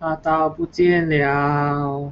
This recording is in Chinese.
大道不见了